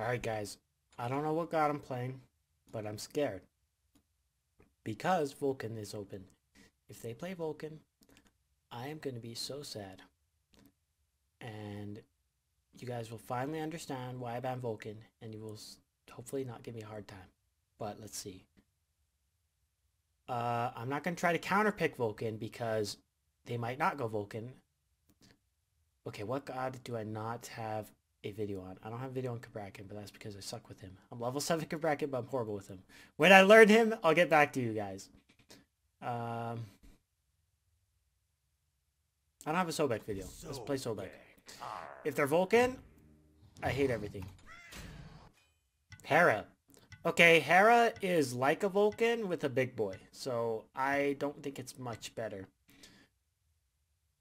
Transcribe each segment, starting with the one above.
Alright guys, I don't know what god I'm playing, but I'm scared. Because Vulcan is open. If they play Vulcan, I am going to be so sad. And you guys will finally understand why I ban Vulcan, and you will hopefully not give me a hard time. But let's see. Uh, I'm not going to try to counterpick Vulcan because they might not go Vulcan. Okay, what god do I not have a video on? I don't have a video on Cabrakan, but that's because I suck with him. I'm level 7 Cabrakan, but I'm horrible with him. When I learn him, I'll get back to you guys. Um, I don't have a Sobek video. Let's play Sobek. If they're Vulcan, I hate everything. Hera. Okay, Hera is like a Vulcan with a big boy, so I don't think it's much better.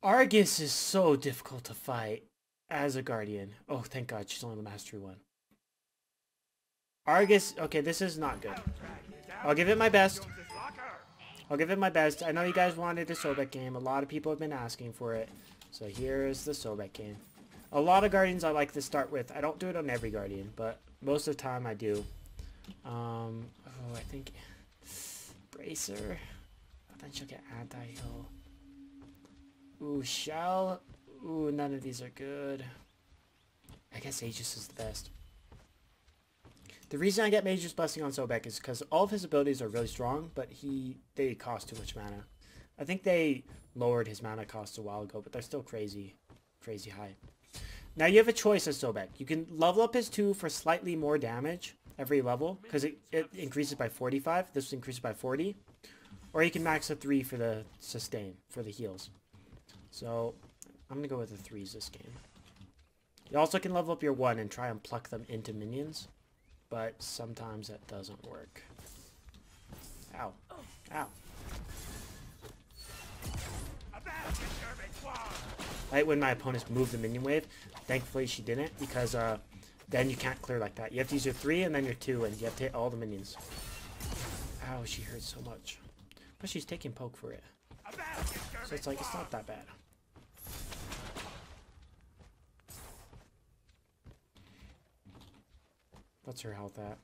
Argus is so difficult to fight as a Guardian. Oh, thank God, she's only the Mastery one. Argus, okay, this is not good. I'll give it my best. I'll give it my best. I know you guys wanted a Sobek game. A lot of people have been asking for it. So here's the Sobek game. A lot of Guardians I like to start with. I don't do it on every Guardian, but most of the time I do. Um, oh, I think Bracer. Then she'll get anti-heal. Ooh, Shell. Ooh, none of these are good. I guess Aegis is the best. The reason I get Mage's Blessing on Sobek is because all of his abilities are really strong, but he they cost too much mana. I think they lowered his mana cost a while ago, but they're still crazy, crazy high. Now you have a choice as Sobek. You can level up his 2 for slightly more damage every level, because it, it increases by 45. This increases by 40. Or you can max a 3 for the sustain, for the heals. So, I'm to go with the 3s this game. You also can level up your 1 and try and pluck them into minions but sometimes that doesn't work. Ow. Ow. Right when my opponents move the minion wave, thankfully she didn't, because uh, then you can't clear like that. You have to use your 3 and then your 2, and you have to hit all the minions. Ow, she hurts so much. But she's taking poke for it. So it's like, it's not that bad. What's her health at?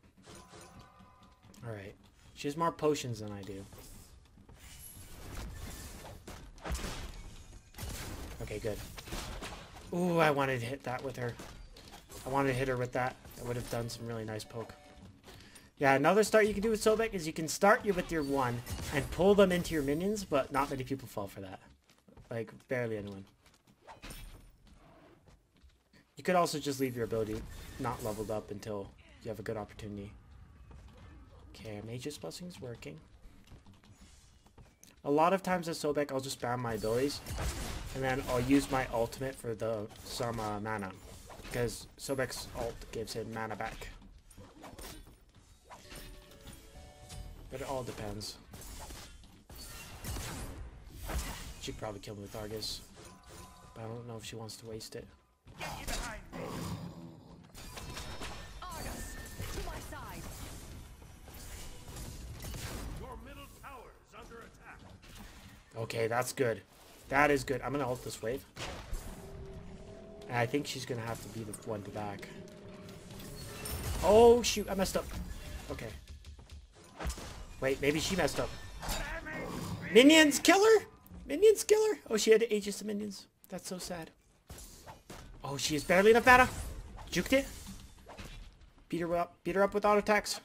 Alright. She has more potions than I do. Okay, good. Ooh, I wanted to hit that with her. I wanted to hit her with that. I would have done some really nice poke. Yeah, another start you can do with Sobek is you can start you with your one and pull them into your minions, but not many people fall for that. Like, barely anyone. You could also just leave your ability not leveled up until you have a good opportunity. Okay, Mage's Blessing is working. A lot of times at Sobek, I'll just spam my abilities, and then I'll use my ultimate for the some uh, mana, because Sobek's ult gives him mana back. But it all depends. She could probably kill me with Argus, but I don't know if she wants to waste it. Okay, that's good. That is good. I'm going to ult this wave. And I think she's going to have to be the one to back. Oh, shoot. I messed up. Okay. Wait, maybe she messed up. Minions, kill her! Minions, kill her! Oh, she had aegis of minions. That's so sad. Oh, she is barely enough mana. Juked it. Beat her up. Beat her up with auto attacks.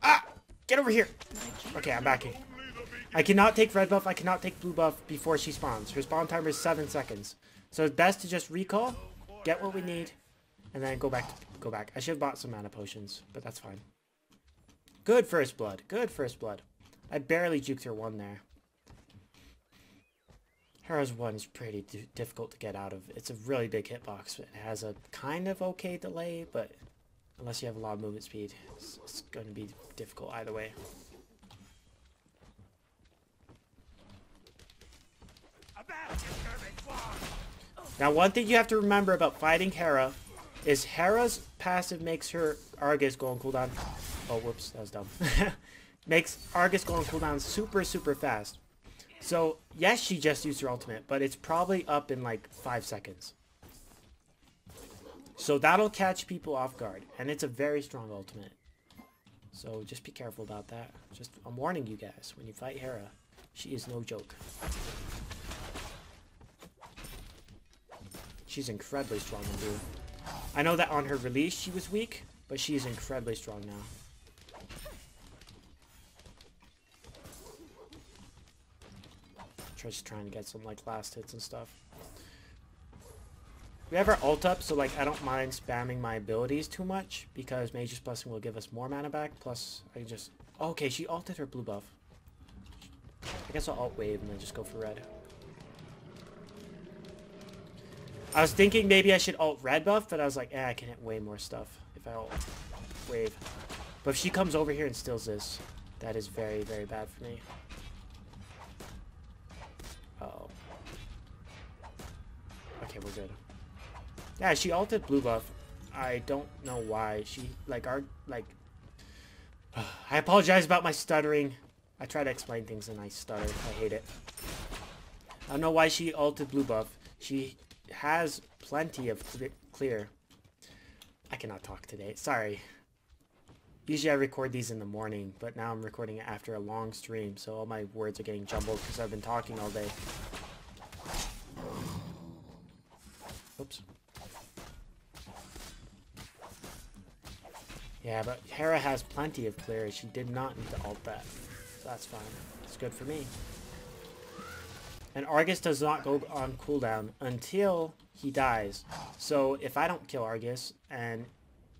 Ah! Get over here. Okay, I'm backing. I cannot take red buff, I cannot take blue buff before she spawns. Her spawn timer is 7 seconds. So it's best to just recall, get what we need, and then go back. go back. I should have bought some mana potions, but that's fine. Good first blood. Good first blood. I barely juked her one there. Hera's one is pretty difficult to get out of. It's a really big hitbox. It has a kind of okay delay, but unless you have a lot of movement speed, it's, it's going to be difficult either way. Now, one thing you have to remember about fighting Hera is Hera's passive makes her Argus go on cooldown. Oh, whoops, that was dumb. makes Argus go on cooldown super, super fast. So, yes, she just used her ultimate, but it's probably up in like five seconds. So that'll catch people off guard. And it's a very strong ultimate. So just be careful about that. Just I'm warning you guys, when you fight Hera, she is no joke. She's incredibly strong blue. I know that on her release she was weak, but she is incredibly strong now. Just trying to get some like last hits and stuff. We have our ult up, so like I don't mind spamming my abilities too much because Mage's Blessing will give us more mana back. Plus, I just okay. She ulted her blue buff. I guess I'll alt wave and then just go for red. I was thinking maybe I should alt red buff, but I was like, eh, I can hit way more stuff if I alt wave. But if she comes over here and steals this, that is very, very bad for me. Uh oh. Okay, we're good. Yeah, she alted blue buff. I don't know why. She, like, our, like... I apologize about my stuttering. I try to explain things and I stutter. I hate it. I don't know why she altered blue buff. She has plenty of clear. I cannot talk today. Sorry. Usually I record these in the morning, but now I'm recording it after a long stream, so all my words are getting jumbled because I've been talking all day. Oops. Yeah, but Hera has plenty of clear. She did not need to alt that. So that's fine. It's good for me. And Argus does not go on cooldown until he dies. So if I don't kill Argus, and,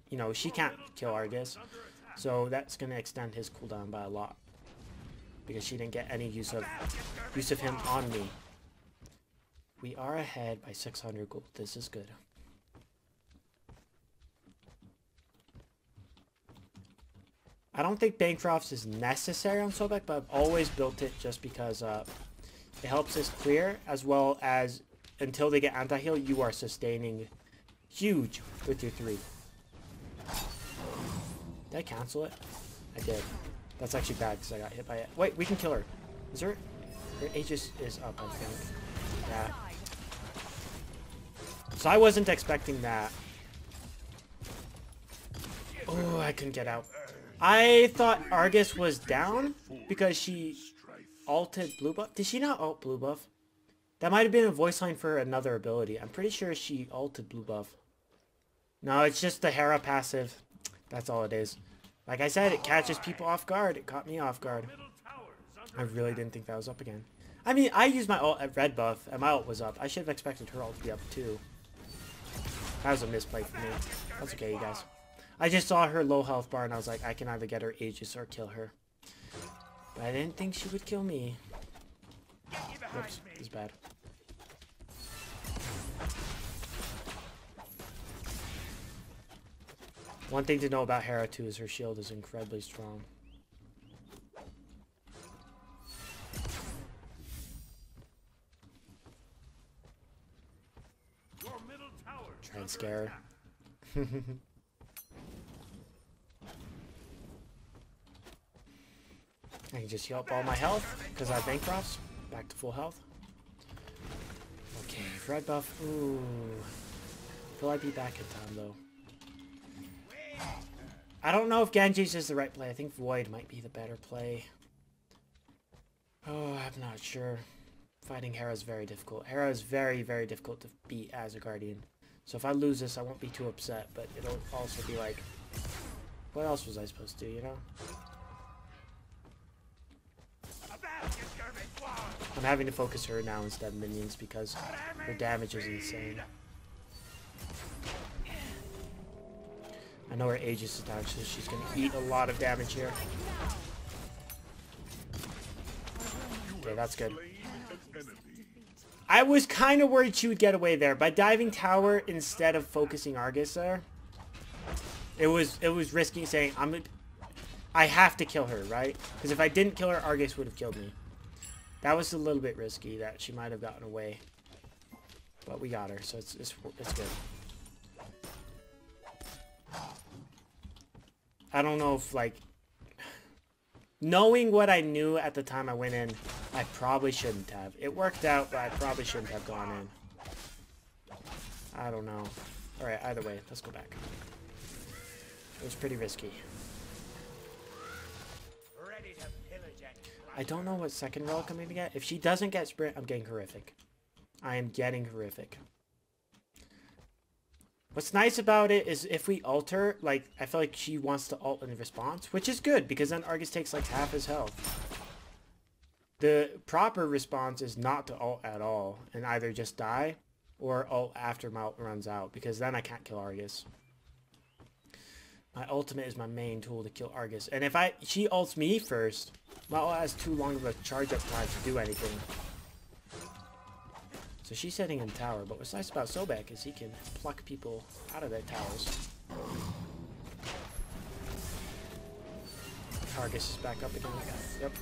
you know, she can't kill Argus, so that's going to extend his cooldown by a lot. Because she didn't get any use of use of him on me. We are ahead by 600 gold. This is good. I don't think Bancrofts is necessary on Sobek, but I've always built it just because uh, it helps us clear, as well as until they get anti-heal, you are sustaining huge with your three. Did I cancel it? I did. That's actually bad because I got hit by it. Wait, we can kill her. Is there... Her Aegis is up, I think. Yeah. So I wasn't expecting that. Oh, I couldn't get out. I thought Argus was down because she alted blue buff. Did she not alt blue buff? That might have been a voice line for another ability. I'm pretty sure she alted blue buff. No, it's just the Hera passive. That's all it is. Like I said, it catches people off guard. It caught me off guard. I really didn't think that was up again. I mean, I used my ult at uh, red buff, and my ult was up. I should have expected her ult to be up too. That was a misplay for me. That's okay, you guys. I just saw her low health bar and I was like, I can either get her Aegis or kill her. But I didn't think she would kill me. Whoops, this is bad. One thing to know about Hera too is her shield is incredibly strong. Try and scare her. I can just heal up all my health because I Bancrofts. Back to full health. Okay, red buff. Ooh. Will I be back in time though? I don't know if Genji's is the right play. I think Void might be the better play. Oh, I'm not sure. Fighting Hera is very difficult. Hera is very, very difficult to beat as a Guardian. So if I lose this, I won't be too upset, but it'll also be like, what else was I supposed to do, you know? I'm having to focus her now instead of minions because her damage is insane. I know her Aegis is down, so she's going to eat a lot of damage here. Okay, that's good. I was kind of worried she would get away there. By diving tower instead of focusing Argus there, it was it was risky saying, I'm I have to kill her, right? Because if I didn't kill her, Argus would have killed me. That was a little bit risky that she might have gotten away. But we got her, so it's, it's, it's good. I don't know if, like... Knowing what I knew at the time I went in, I probably shouldn't have. It worked out, but I probably shouldn't have gone in. I don't know. Alright, either way, let's go back. It was pretty risky. I don't know what second relic I'm going to get. If she doesn't get sprint, I'm getting horrific. I am getting horrific. What's nice about it is if we alter, like, I feel like she wants to alt in response, which is good, because then Argus takes, like, half his health. The proper response is not to alt at all, and either just die, or alt after my ult runs out, because then I can't kill Argus. My ultimate is my main tool to kill Argus, and if I she ults me first, my ult has too long of a charge up time to do anything. So she's sitting in tower, but what's nice about Sobek is he can pluck people out of their towers. Argus is back up again. Yep.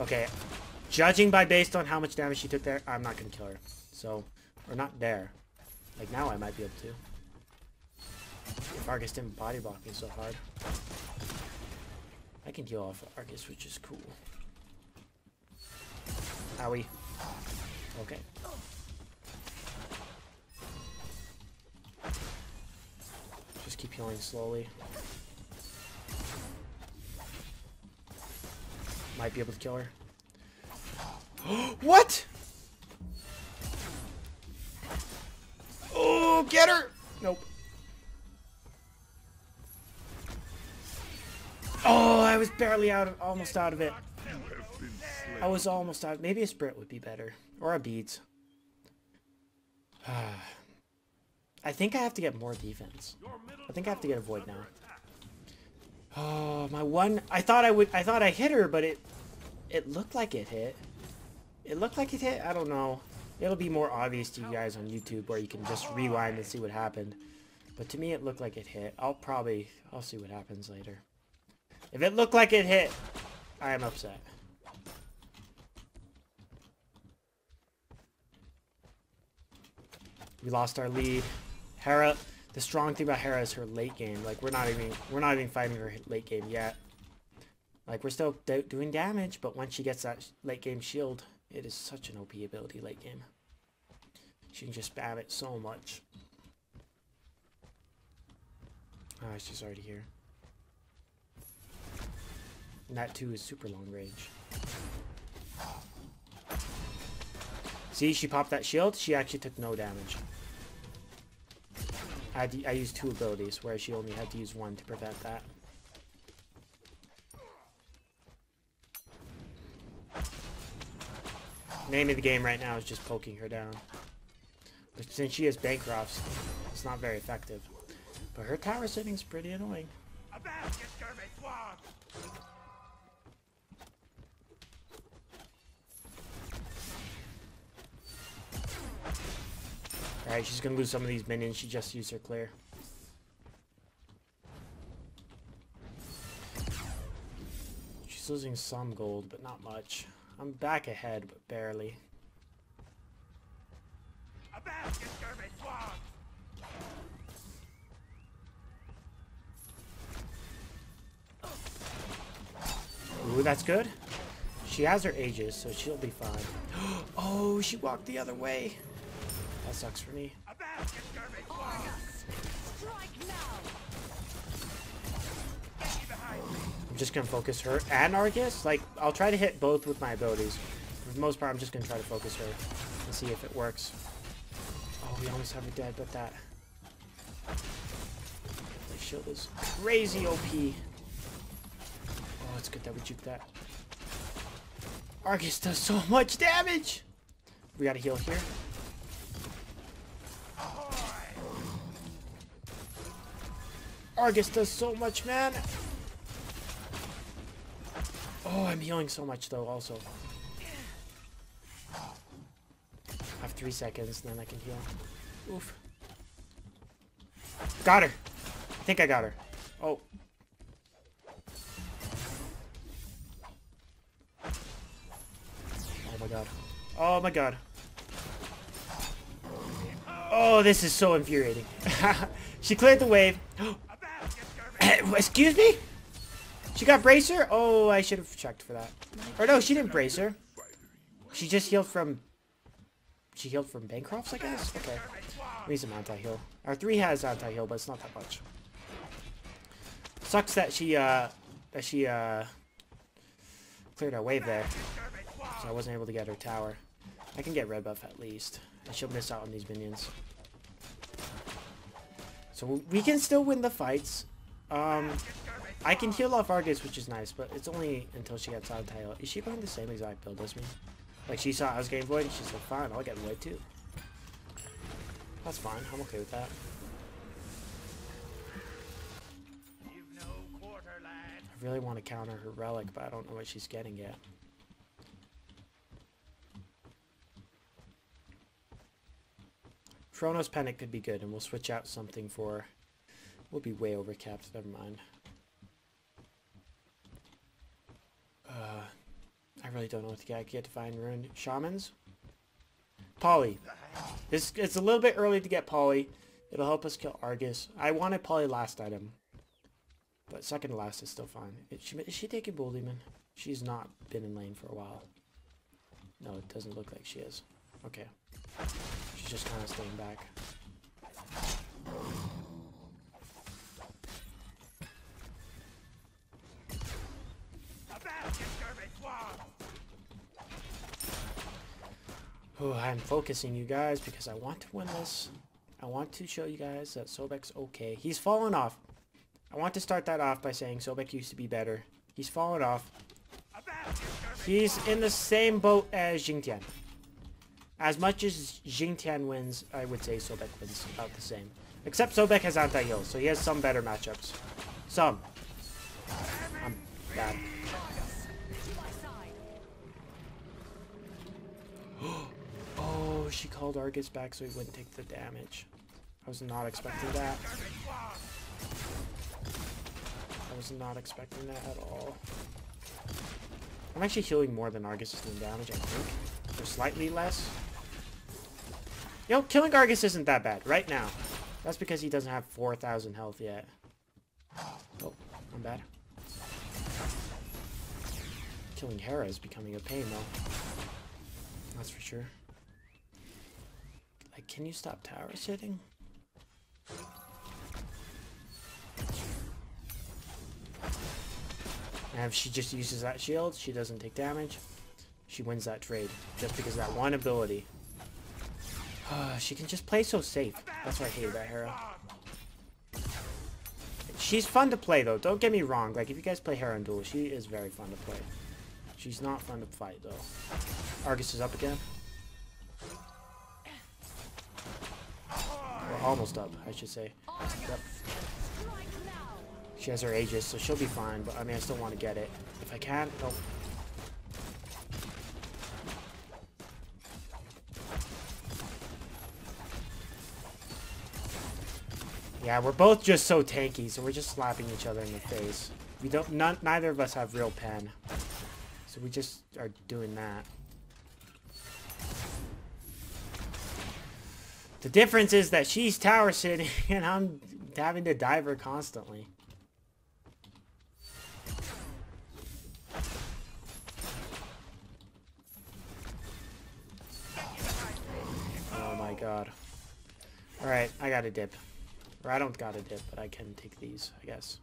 Okay. Judging by based on how much damage she took there, I'm not going to kill her. So, or not there. Like now I might be able to. Argus didn't body block me so hard. I can deal off Argus, which is cool. Owie. Okay. Just keep healing slowly. Might be able to kill her. what? Oh, get her! Nope. Oh, I was barely out of, almost out of it. I was almost out. Maybe a sprint would be better. Or a beads. I think I have to get more defense. I think I have to get a void now. Oh, my one. I thought I would. I thought I hit her, but it, it looked like it hit. It looked like it hit. I don't know. It'll be more obvious to you guys on YouTube where you can just rewind and see what happened. But to me, it looked like it hit. I'll probably. I'll see what happens later. If it looked like it hit, I am upset. We lost our lead. Hera, the strong thing about Hera is her late game. Like we're not even we're not even fighting her late game yet. Like we're still doing damage, but once she gets that late game shield, it is such an OP ability late game. She can just spam it so much. Ah, oh, she's already here. And that too is super long range. See, she popped that shield. She actually took no damage. I, I used two abilities, whereas she only had to use one to prevent that. Name of the game right now is just poking her down. But since she has Bancrofts, it's not very effective. But her tower is pretty annoying. Alright, she's gonna lose some of these minions. She just used her clear. She's losing some gold, but not much. I'm back ahead, but barely. Ooh, that's good. She has her Aegis, so she'll be fine. oh, she walked the other way. That sucks for me. I'm just gonna focus her and Argus. Like, I'll try to hit both with my abilities. For the most part, I'm just gonna try to focus her and see if it works. Oh, we almost have her dead, but that... The shield is crazy OP. Oh, it's good that we juked that. Argus does so much damage! We gotta heal here. Argus does so much, man. Oh, I'm healing so much, though, also. I have three seconds, then I can heal. Oof. Got her. I think I got her. Oh. Oh my god. Oh my god. Oh, this is so infuriating. she cleared the wave. Oh, Excuse me? She got bracer? Oh, I should have checked for that. Or no, she didn't bracer. She just healed from... She healed from Bancrofts, I guess? Okay. We need some anti-heal. Our 3 has anti-heal, but it's not that much. Sucks that she, uh, that she, uh, cleared our wave there. So I wasn't able to get her tower. I can get red buff at least. And she'll miss out on these minions. So we can still win the fights. Um, I can heal off Argus, which is nice, but it's only until she gets out of tail. Is she playing the same exact build as me? Like, she saw I was getting Void, and she's like, fine, I'll get Void too. That's fine, I'm okay with that. I really want to counter her Relic, but I don't know what she's getting yet. Chronos Pendant could be good, and we'll switch out something for... We'll be way over capped, never mind. Uh, I really don't know what to get. I get Divine Ruin. Shamans? Poly. This, it's a little bit early to get Poly. It'll help us kill Argus. I wanted Poly last item. But second to last is still fine. Is she, is she taking Bull She's not been in lane for a while. No, it doesn't look like she is. Okay. She's just kind of staying back. Oh, I'm focusing you guys because I want to win this. I want to show you guys that Sobek's okay. He's fallen off. I want to start that off by saying Sobek used to be better. He's fallen off. He's in the same boat as Xing Tian. As much as Xing Tian wins, I would say Sobek wins about the same. Except Sobek has anti-heal, so he has some better matchups. Some. I'm bad. Called Argus back so he wouldn't take the damage. I was not expecting that. I was not expecting that at all. I'm actually healing more than Argus is doing damage, I think. Or slightly less. You know, killing Argus isn't that bad right now. That's because he doesn't have 4,000 health yet. Oh, I'm bad. Killing Hera is becoming a pain, though. That's for sure. Can you stop tower sitting? And if she just uses that shield, she doesn't take damage. She wins that trade. Just because that one ability. she can just play so safe. That's why I hate about Hera. She's fun to play, though. Don't get me wrong. Like, if you guys play Hera in Duel, she is very fun to play. She's not fun to fight, though. Argus is up again. Almost up, I should say. Yep. She has her Aegis, so she'll be fine, but I mean, I still want to get it. If I can, nope. Yeah, we're both just so tanky, so we're just slapping each other in the face. We don't, none, neither of us have real pen. So we just are doing that. The difference is that she's tower sitting and I'm having to dive her constantly. Oh my god. Alright, I got a dip. Or I don't got a dip, but I can take these, I guess.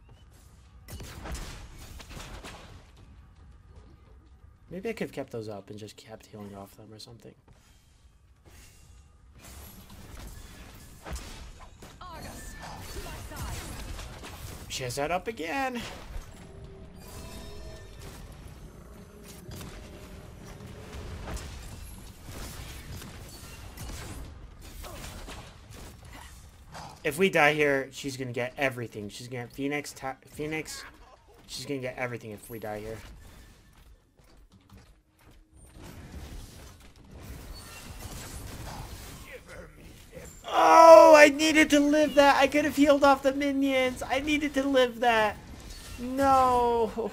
Maybe I could have kept those up and just kept healing off them or something. She that up again. If we die here, she's gonna get everything. She's gonna get Phoenix, Phoenix. She's gonna get everything if we die here. Needed to live that. I could have healed off the minions. I needed to live that. No.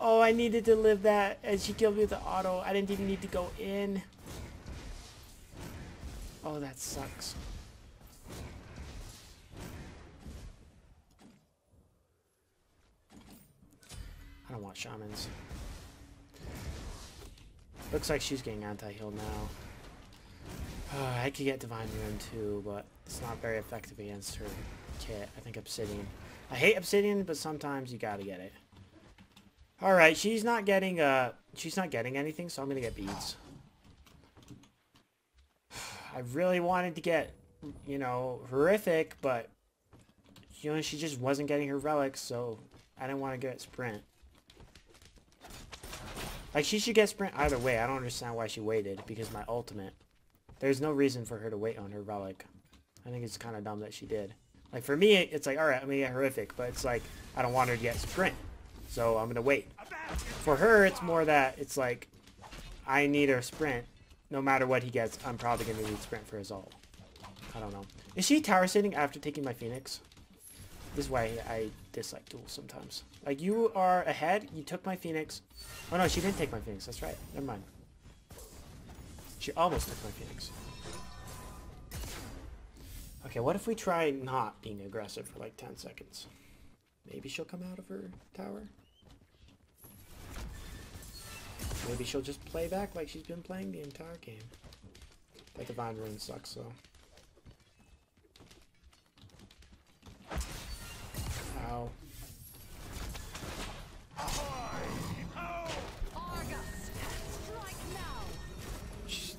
Oh, I needed to live that. And she killed me with the auto. I didn't even need to go in. Oh, that sucks. I don't want shamans. Looks like she's getting anti-heal now. I could get Divine Ruin too, but it's not very effective against her kit. I think Obsidian. I hate Obsidian, but sometimes you gotta get it. Alright, she's not getting uh she's not getting anything, so I'm gonna get beads. I really wanted to get, you know, horrific, but you know, she just wasn't getting her relics, so I didn't want to get sprint. Like, she should get sprint either way. I don't understand why she waited, because my ultimate. There's no reason for her to wait on her relic. I think it's kind of dumb that she did. Like, for me, it's like, alright, I'm to get horrific, but it's like, I don't want her to get sprint. So, I'm to wait. For her, it's more that, it's like, I need her sprint. No matter what he gets, I'm probably to need sprint for his ult. I don't know. Is she tower sitting after taking my phoenix? This is why I dislike duels sometimes. Like, you are ahead, you took my Phoenix. Oh no, she didn't take my Phoenix, that's right. Never mind. She almost took my Phoenix. Okay, what if we try not being aggressive for like 10 seconds? Maybe she'll come out of her tower? Maybe she'll just play back like she's been playing the entire game. That Divine Ruin sucks, though. Ow.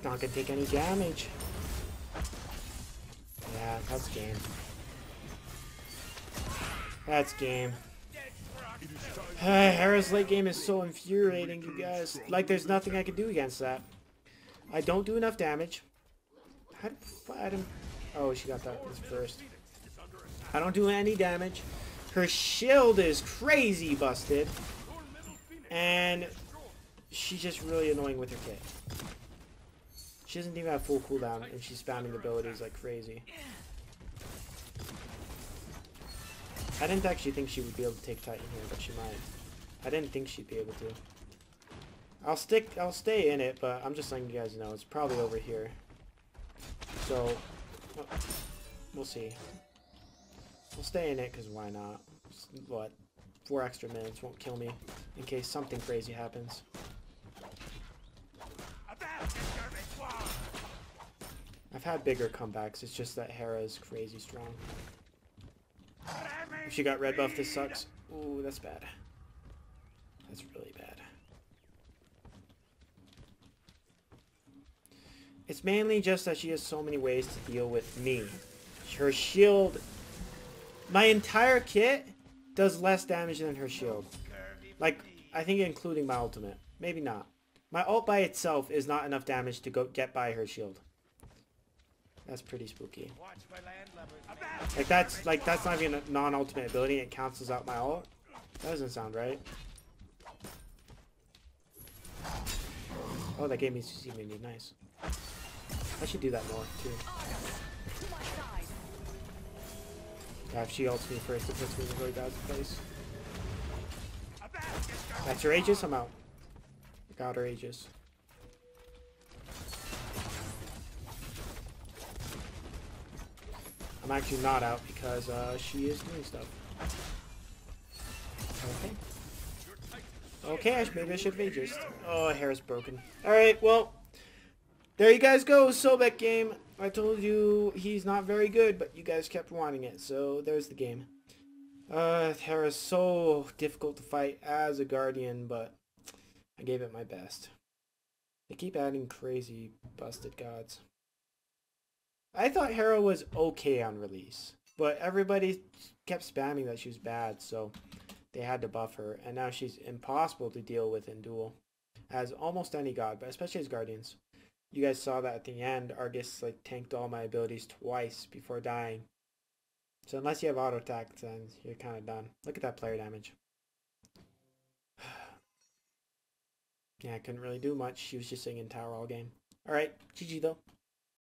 Not gonna take any damage. Yeah, that's game. That's game. Hera's late game is so infuriating, you guys. Like, there's nothing I can do against that. I don't do enough damage. How I fight him? Oh, she got that first. I don't do any damage. Her shield is crazy busted. And she's just really annoying with her kit. She doesn't even have full cooldown, and she's spamming abilities like crazy. I didn't actually think she would be able to take Titan here, but she might. I didn't think she'd be able to. I'll stick, I'll stay in it, but I'm just letting you guys know, it's probably over here. So, oh, we'll see. We'll stay in it, because why not? What? Four extra minutes won't kill me, in case something crazy happens. I've had bigger comebacks, it's just that Hera is crazy strong. If she got red buff, this sucks. Ooh, that's bad. That's really bad. It's mainly just that she has so many ways to deal with me. Her shield my entire kit does less damage than her shield. Like, I think including my ultimate. Maybe not. My ult by itself is not enough damage to go get by her shield. That's pretty spooky. Like that's like that's not even a non-ultimate ability. It cancels out my ult. That doesn't sound right. Oh, that gave me CC menu. Nice. I should do that more too. Yeah, if she ults me first, it puts me in a really bad place. That's her Aegis? I'm out. Got her Aegis. I'm actually not out because uh, she is doing stuff. Okay. Okay, maybe I should be just... Oh, Hera is broken. Alright, well, there you guys go, Sobek game. I told you he's not very good, but you guys kept wanting it, so there's the game. Uh, is so difficult to fight as a Guardian, but I gave it my best. They keep adding crazy busted gods. I thought Hera was okay on release, but everybody kept spamming that she was bad, so they had to buff her, and now she's impossible to deal with in duel, as almost any god, but especially as Guardians. You guys saw that at the end, Argus like tanked all my abilities twice before dying. So unless you have auto attack, then you're kind of done. Look at that player damage. yeah, I couldn't really do much. She was just sitting in tower all game. Alright, GG though.